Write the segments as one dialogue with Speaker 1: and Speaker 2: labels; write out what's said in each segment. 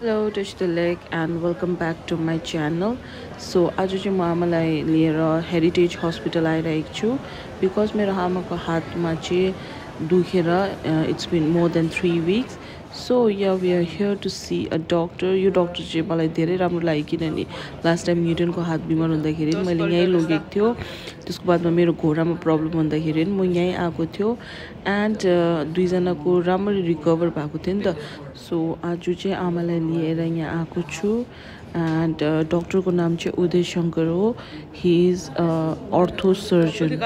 Speaker 1: Hello touch the lake and welcome back to my channel so आज चाहिँ म आमालाई लिएर हेरिटेज हस्पिटल आइरहेको छु बिकज मेरो आमाको हातमा चाहिँ दुखेर it's been more than three weeks so ya we are here to see a doctor यो डक्टर चाहिँ मलाई धेरै राम्रो लाग्यो किनभने लास्ट टाइम न्युटनको हात बिमार हुँदाखेरि मैले यहीँ लगेको थियो त्यसको बादमा मेरो घोडामा प्रब्लम हुँदाखेरि म यहीँ आएको थियो एन्ड दुईजनाको राम्ररी रिकभर भएको थियो नि त सो आज चाहिँ आमालाई लिएर यहाँ आएको छु एन्ड डक्टरको नाम चाहिँ उदय शङ्कर हो he is ortho surgeon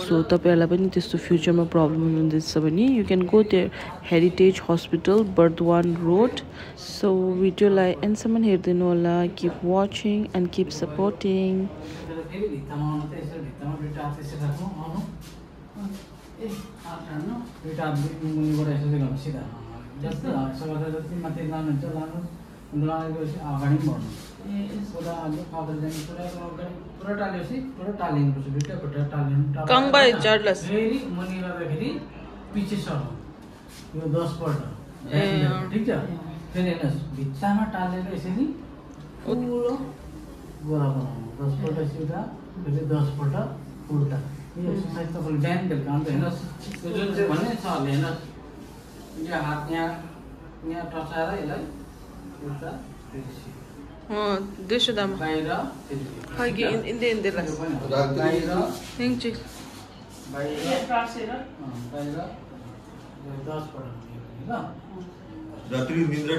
Speaker 1: so तपाईँहरूलाई पनि त्यस्तो फ्युचरमा प्रब्लम हुँदैछ भने you can go there heritage hospital Burdwan road so भिडियोलाई एन्डसम्म हेरिदिनु होला keep watching and keep supporting
Speaker 2: फेरि भित्तामा आउनु त यसो भित्तामा दुइटा हात यसो राख्नु आउनु ए हात हान्नु दुइटा हात मुनिबाट यसो चाहिँ गर्नु सिधा जति माथि लानुहुन्छ लानु लानेपछि अगाडि बढ्नु। अहिले कपाल जाने पुरा अगाडि पुरा टालेपछि पुरा टालिनुपर्छ दुइटा खुट्टा टालिनु। फेरि मुनि गर्दाखेरि पछि सर्नु। यो दसपल्ट। ठिक छ? फेरि हेर्नुहोस्। भित्तामा टालेर यसरी गोरा बनाउनु। दसपल्ट सिधा फेरि दसपल्ट उल्टा। यो एक्सर्साइज तपाईँले बिहान बेलुका अन्त हेर्नुहोस्। जुन चाहिँ भन्ने छ हेर्नुहोस्। यो हात यहाँ यहाँ टचाएर यसलाई उल्टा फेरि सिधा।
Speaker 1: देशदामा
Speaker 2: बाहिर फेरि
Speaker 1: हागे इन्दे इन्दे
Speaker 2: यो पनि हो। बाहिर
Speaker 1: थ्याङ्क
Speaker 2: बाहिर अँ, बाहिर यो दसपल्ट हुने ल
Speaker 3: रात्री निद्रा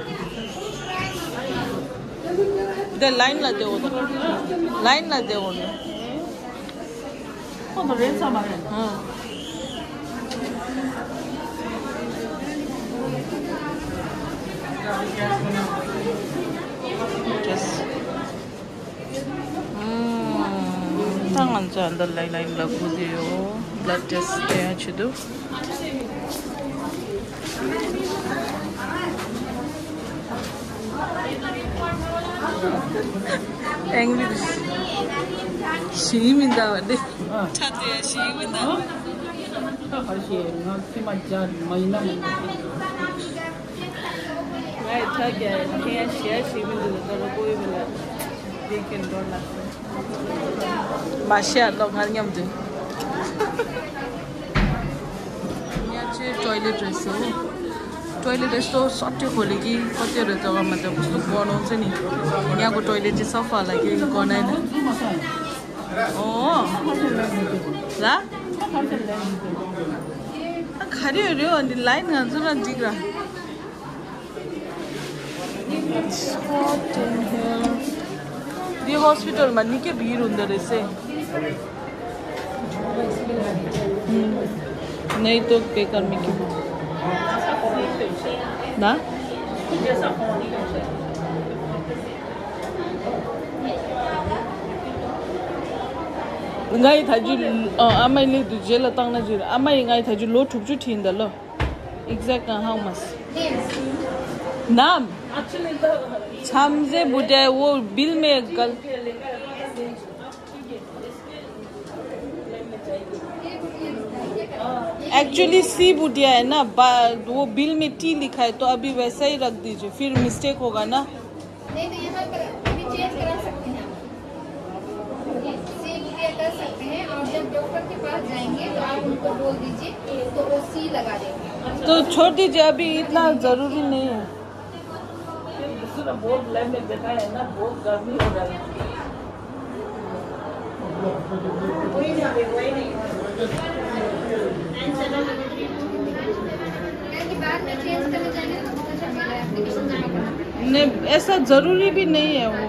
Speaker 1: द लाइन ला देऊ लाइन ला देऊ हां। tangan sa andal lay lay blood video blood test kaya chudu angry she min da wade chatya she min da har she
Speaker 2: ngat ma jan maina
Speaker 1: मैं थक गया है यहाँ शेयर सिमिल तर कोही बेला देखिन डर लाग्छ मासिया लगाएर यहाँ हुन्छ यहाँ चाहिँ टोइलेट रहेछ हो टोइलेट यस्तो सट्टै खोल्यो कि कतिवटा जग्गामा त कस्तो गनाउँछ नि यहाँको टोइलेट चाहिँ सफा लाग्यो गनाएन अँ ला खाली हेऱ्यो अनि लाइन खान्छ न जिग्रा It's hot in here. The hospital, manni ke bheer under isse. नहीं तो पे करने की ना ngai thaju amai le du je la tang na ju amai ngai thaju lo thup chu thin da lo exact how much nam छामजे बुढ़े वो bill में गल actually see Bhutia है ना वो बिल में टी लिखा है तो अभी वैसा ही रख दीजिए फिर मिस्टेक होगा ना।
Speaker 4: नहीं तो यहाँ पर अभी चेंज करा सकते हैं सी कर सकते हैं और जब डॉक्टर के पास जाएँगे तो आप उनको बोल दीजिए तो वो सी लगा देंगे।
Speaker 1: तो छोड़ दीजिए अभी इतना ज़रूरी नहीं है।
Speaker 5: बहुत लाइन में बैठा है ना बहुत गर्मी हो रहा है।
Speaker 4: क्योंकि बाद में चेंज करने जाएंगे तो बहुत अच्छा पहले एप्लीकेशन जमा करना पड़ेगा
Speaker 1: नहीं ऐसा जरूरी भी नहीं है वो।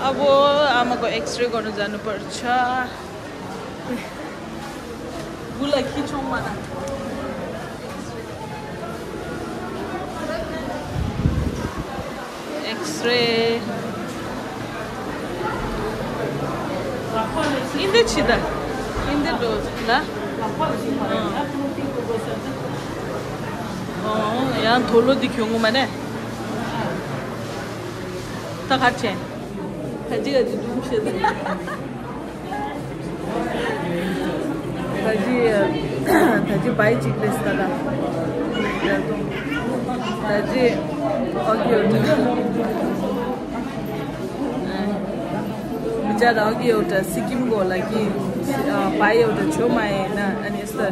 Speaker 1: अब आमाको एक्सरे गर्नु जानुपर्छ बुलाई खिचौँ मलाई एक्सरे इन्दे छिदा इन्दे डोज ल यहाँ थोलो दिख्यो मैले त खाँचेँ Hacı hacı dumşadı. Hacı, hacı bay çıkmıştada. Hacı, कि पाएँ एउटा छे होइन अनि यस्तो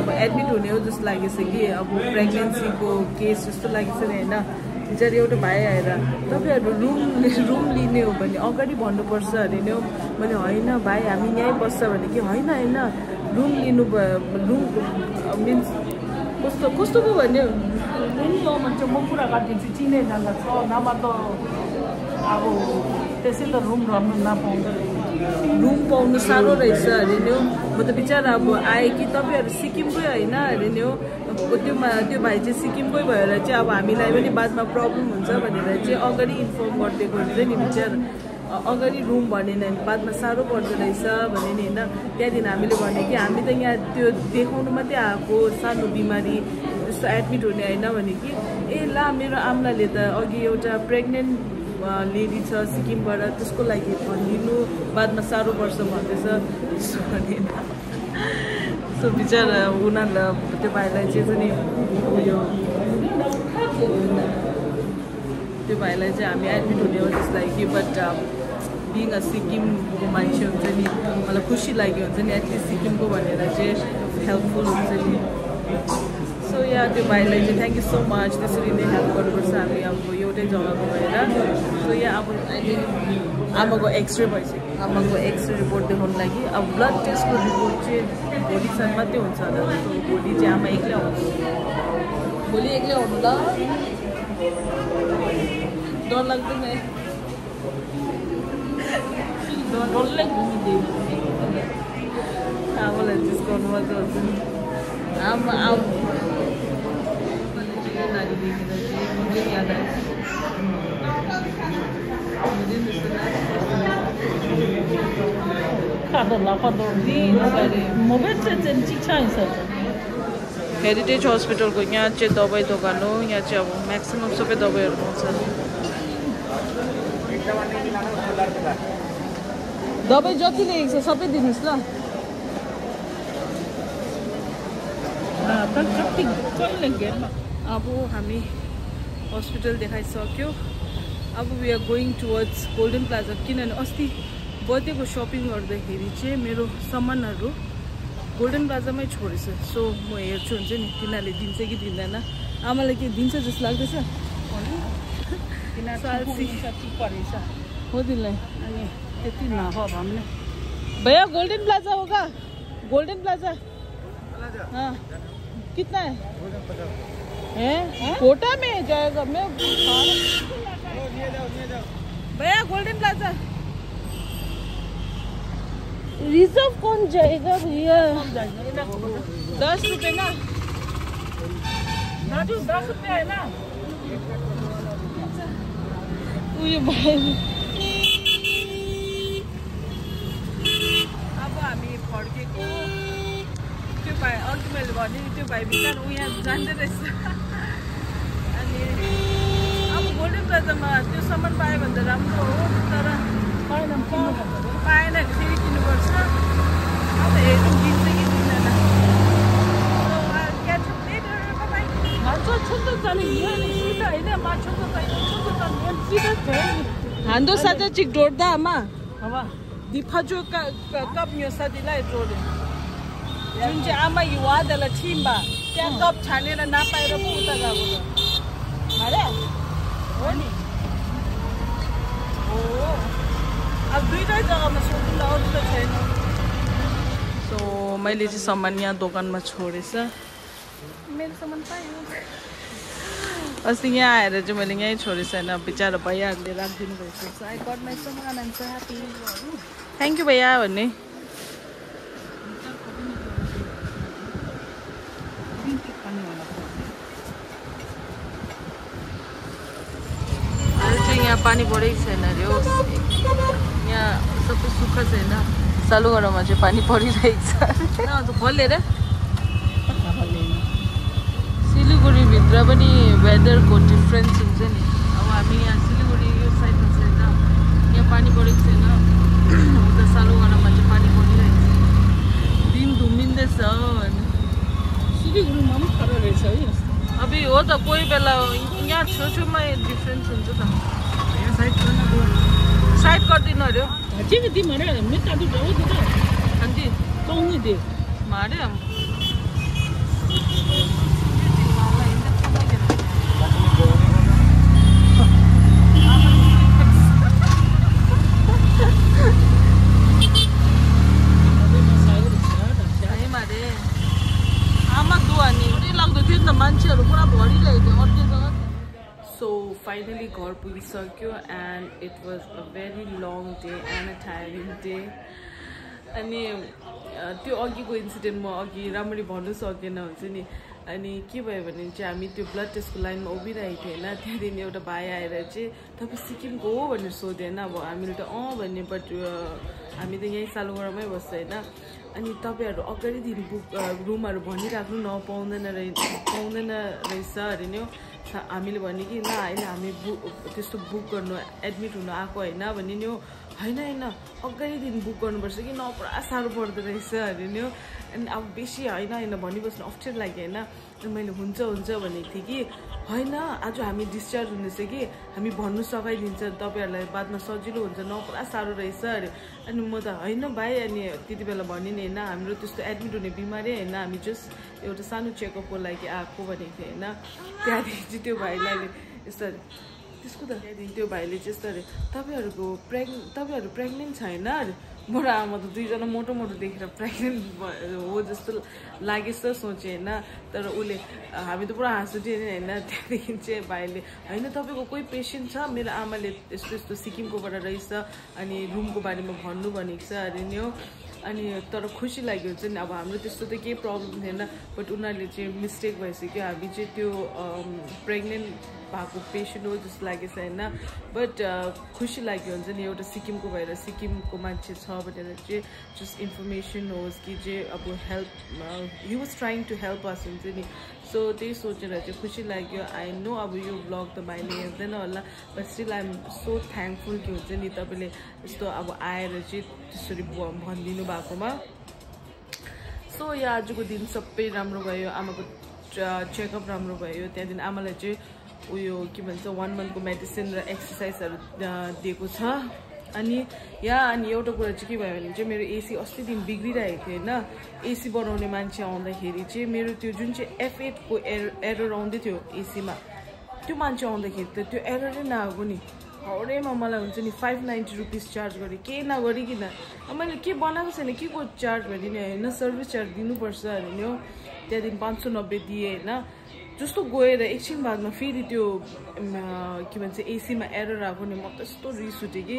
Speaker 1: अब एडमिट होने जो लगे कि अब प्रेग्नेन्सीको केस जो लगे बिचरा एउटा भाइ आएर तपाईँहरू रुम रुम लिने हो भने अगाडि भन्नुपर्छ अरे नि मैले होइन भाइ हामी यहीँ बस्छ भने कि? होइन होइन। रुम लिनु भयो रुम मिन्स कस्तो कस्तो पो भन्यो?
Speaker 5: रुम चाहिँ म कुरा गरिदिन्छु। चिनेजना छ नभए त अब त्यसै त रुम रहनु नपाउँदो रहेछ
Speaker 1: रुम पाउनु साह्रो रहेछ अरे नि म त बिचरा अब आएँ कि तपाईँहरू सिक्किमकै होइन अरे नि हौ। त्यो भाइ चाहिँ सिक्किमकै भएर चाहिँ अब हामीलाई पनि बादमा प्रब्लम हुन्छ भनेर चाहिँ अगाडि इन्फर्म गरिदिएको हुन्छ नि बिचरा। अ- अगाडि रुम भनेन भने बादमा साह्रो पर्दो रहेछ भने नि होइन। त्यहाँदेखि हामीले भन्यो कि हामी त यहाँ त्यो देखाउनु मात्रै आएको सानो बिमारी जस्तो एडमिट हुने होइन भने कि। ए ला मेरो आम्लाले त अघि एउटा प्रेग्नेन्ट लेडी छ सिक्किमबाट त्यसको लागि भनिदिनु। बादमा साह्रो पर्छ भन्दैछ। त्यसो सो बिचरा उनीहरूलाई त्यो भाइलाई चाहिँ पनि उयो त्यो भाइलाई चाहिँ हामी एडमिट हुने हो लाग्यो कि बट बिङ अ सिक्किमको मान्छे हुन्छ नि मलाई खुसी लाग्यो हुन्छ नि एटलिस्ट सिक्किमको भनेर चाहिँ हेल्पफुल हुन्छ नि। सो या त्यो भाइलाई चाहिँ थ्याङ्क यू सो मच त्यसरी नै हेल्प गर्नुपर्छ हामी अब एउटै जग्गाको भएर सो या अब अहिले आमाको एक्सरे भइसक्यो आमाको एक्सरे रिपोर्ट देखाउनु लागि अब ब्लड टेस्टको रिपोर्ट चाहिँ भोलिसम्म मात्रै हुन्छ होला भोलि चाहिँ आमा एक्लै आउनु भोलि एक्लै आउनु ल डर लाग्दैन
Speaker 5: डल्लै घुमिदियो
Speaker 1: आमालाई जिस्काउनु मात्रै हुन्छ नि आमा आम नानी देखेर चाहिँ मुझे याद आयो मुझे पनि त्यस्तो लाग्छ।
Speaker 5: खाँदो लापदो
Speaker 1: दिनभरि
Speaker 5: मोबाइल चाहिँ चाहिँ चिच्चा हिसाब
Speaker 1: हेरिटेज हस्पिटलको यहाँ चाहिँ दबाई दोकान हो यहाँ चाहिँ अब म्याक्सिमम् सबै दबाईहरू पाउँछ दबाई जति लेखेको छ सबै दिनुहोस् ल
Speaker 5: तर कति कहिले घेरमा
Speaker 1: अब हामी हस्पिटल देखाइसक्यो। अब we are going towards golden plaza किनभने अस्ति बर्थडेको सपिङ गर्दाखेरि चाहिँ मेरो सामानहरू गोल्डन प्लाजामै छोडेछ। सो म हेर्छु हुन्छ नि तिनीहरूले दिन्छ कि दिँदैन। आमालाई के दिन्छ जस्तो लाग्दैछ? हो दिनलाई
Speaker 5: अनि त्यति
Speaker 1: भैया गोल्डन प्लाजा होगा गोल्डन प्लाजा हाँ? कितना है। हैं? कोटा में जाएगा मैं भैया गोल्डन प्लाजा रिज़र्व कौन जाएगा भैया? दस रुपये ना।
Speaker 5: दस रुपियाँ होइन
Speaker 1: उयो भयो अब हामी फर्केको त्यो भाइ अघि मैले भने त्यो भाइ बिचरा ऊ यहाँ जाँदै रहेछ अनि अब गोल्डन प्लाजामा त्यो सामान पायो भने त राम्रो हो तर
Speaker 5: पाएन
Speaker 1: पाएन भने फेरि किन्नुपर्छ अब हेरौँ दिन्छ कि दिँदैन So, I'll catch up later. Bye-bye.
Speaker 5: मान्छे छोटो जाने यहाँ नि सिधा होइन माछोको चाहिने छोटो जाने यहाँ सिधा भयो नि
Speaker 1: हान्दो साझा चिक डोर्दा आमा
Speaker 5: अब
Speaker 1: दिफाजु का कप न्यो सदिलाई जोडे जुन चाहिँ आमा युवाहरूलाई थिम्बा त्यहाँ कप छानेर नपाएर पो उता गएको त अरे हो नि। हो। अब दुइटै जग्गामा सोध्नु ल अरू त छैन। सो मैले चाहिँ सामान यहाँ दोकानमा छोडेछ। मेरो सामान पायो अस्ति यहाँ आएर चाहिँ मैले यहीँ छोडेछ होइन। बिचरा भैयाहरूले राखिदिनु भएको छ। आई गट माई सामान I'm so happy thank you भैया भन्ने अहिले चाहिँ यहाँ पानी परेको छैन अरे हो। यहाँ सबै सुक्खा छैन। सालुगढामा चाहिँ पानी परिरहेको छ खोलेर। सिलगढीभित्र पनि वेदरको डिफ्रेन्स हुन्छ नि। अब हामी यहाँ सिलगढी यो साइडमा छैन। यहाँ पानी परेको छैन। उता सालुगढामा चाहिँ पानी परिरहेको छ दिन धुमिँदैछ सिलगढीमा पनि खरो रहेछ है। अब हो त कोही बेला यहाँ छेउछेउमा डिफ्रेन्स हुन्छ त। साइड गरिदिनु अरे
Speaker 5: ठीक है दी मरे मैं तादू जाओ दी ना
Speaker 1: अन्ति
Speaker 5: कहूँगी दे।
Speaker 1: मारे हम है मारे आमा दुवा नि उनी लाग्दो थियो नि त मान्छेहरू पुरा भरिरहेको थियो अर्कै जग्गा सो फाइनली घर पुगिसक्यो and it was a very long day and अनि त्यो अघिको इन्सिडेन्ट म अघि राम्ररी भन्नु सकेन हुन्छ नि। अनि के भयो भने चाहिँ हामी त्यो ब्लड टेस्टको लाइनमा उभिरहेको थियो होइन। त्यहाँदेखि एउटा भाइ आएर चाहिँ तपाईँ सिक्किमको हो भनेर सोध्यो होइन। अब हामीले त अँ भन्ने बट हामी त यहीँ सालुगढामै बस्छ होइन। अनि तपाईँहरू अगाडिदेखि बुक रुमहरू भनिराख्नु न पाउँदैन रहे पाउँदैन रहेछ अरे नि हामीले भन्यो कि ल होइन हामी बुक त्यस्तो बुक गर्नु एडमिट हुनु आएको होइन भने नि होइन होइन। अगाडिदेखि बुक गर्नुपर्छ कि? न पुरा साह्रो पर्दो रहेछ अरे नि अनि अब बेसी होइन होइन भनिबस्नु अप्ठ्यारो लाग्यो होइन। मैले हुन्छ हुन्छ भनेको थिएँ कि होइन आज हामी डिस्चार्ज हुँदैछ कि? हामी भन्नु सघाइदिन्छ तपाईँहरूलाई बादमा सजिलो हुन्छ न पुरा साह्रो रहेछ अरे। अनि म त होइन भाइ अनि त्यति बेला भने नि होइन। हाम्रो त्यस्तो एडमिट हुने बिमारी होइन। हामी जस्ट एउटा सानो चेकअपको लागि आएको भनेको थिएँ होइन। त्यहाँदेखि चाहिँ त्यो भाइलाई यस्तो त्यसको त त्यो भाइले चाहिँ यस्तो अरे तपाईँहरूको प्रेग् तपाईँहरू प्रेग्नेन्ट छैन अरे? म र आमा त दुईजना मोटो मोटो देखेर प्रेग्नेन्ट हो जस्तो लाग्यो जस्तो सोचेँ होइन? तर उसले हामी त पुरा हाँसुथ्यो नि होइन? त्यहाँदेखि चाहिँ भाइले होइन तपाईँको कोही पेसेन्ट छ? मेरो आमाले यस्तो यस्तो सिक्किमकोबाट रहेछ अनि रुमको बारेमा भन्नु भनेको छ अरे नि हो। अनि तर खुसी लाग्यो नि अब हाम्रो त्यस्तो त केही प्रब्लम थिएन बट उनीहरूले चाहिँ मिस्टेक भइसक्यो। हामी चाहिँ त्यो प्रेग्नेन्ट भएको पेसेन्ट हो जस्तो लागेको छ होइन बट खुसी लाग्यो हुन्छ नि एउटा सिक्किमको भएर। सिक्किमको मान्छे छ भनेर चाहिँ जस्ट इन्फर्मेसन होस् कि चाहिँ अब help he was trying to help us हुन्छ नि। सो त्यही सोचेर चाहिँ खुसी लाग्यो आई नो अब यो ब्लग त भाइले हेर्दैन होला but still I'm so thankful कि हुन्छ नि तपाईँले यस्तो अब आएर चाहिँ त्यसरी भनिदिनु भएकोमा सो यो आजको दिन सबै राम्रो भयो आमाको चेकअप राम्रो भयो त्यहाँदेखि आमालाई चाहिँ उयो के भन्छ वान मन्थको मेडिसिन र एक्सर्साइजहरू दिएको छ अनि यहाँ अनि एउटा कुरा चाहिँ के भयो भने चाहिँ मेरो एसी अस्ति दिन बिग्रिरहेको थियो होइन? एसी बनाउने मान्छे आउँदाखेरि चाहिँ मेरो त्यो जुन चाहिँ एफ एटको एर एरर आउँदै थियो एसीमा त्यो मान्छे आउँदाखेरि त त्यो एररै नआएको नि। हौडेमा मलाई हुन्छ नि फाइभ नाइन्टी रुपिस चार्ज गरेँ केही नगरिकन मैले के बनाएको छैन के को चार्ज भने नि होइन? सर्भिस चार्ज दिनुपर्छ अरे नि हो। त्यहाँदेखि पाँच सौ नब्बे दिएँ होइन? जस्तो गएर एकछिन बादमा फेरि त्यो के भन्छ एसीमा एरर आएको नि म त यस्तो रिस उठेँ कि।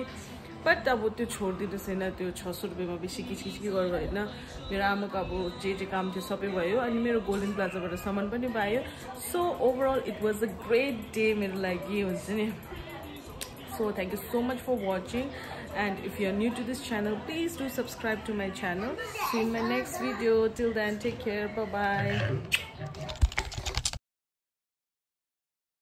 Speaker 1: बट अब त्यो छोडिदिनुहोस् होइन त्यो छ सौ रुपियाँमा बेसी किचकिचकी होइन मेरो आमाको अब जे जे काम थियो सबै भयो अनि मेरो गोल्डन प्लाजाबाट सामान पनि पायो। So overall it was a great day मेरो लागि हुन्छ नि? So thank you so much for watching and if you new to this channel please do subscribe to my channel in my next video till then take care bye bye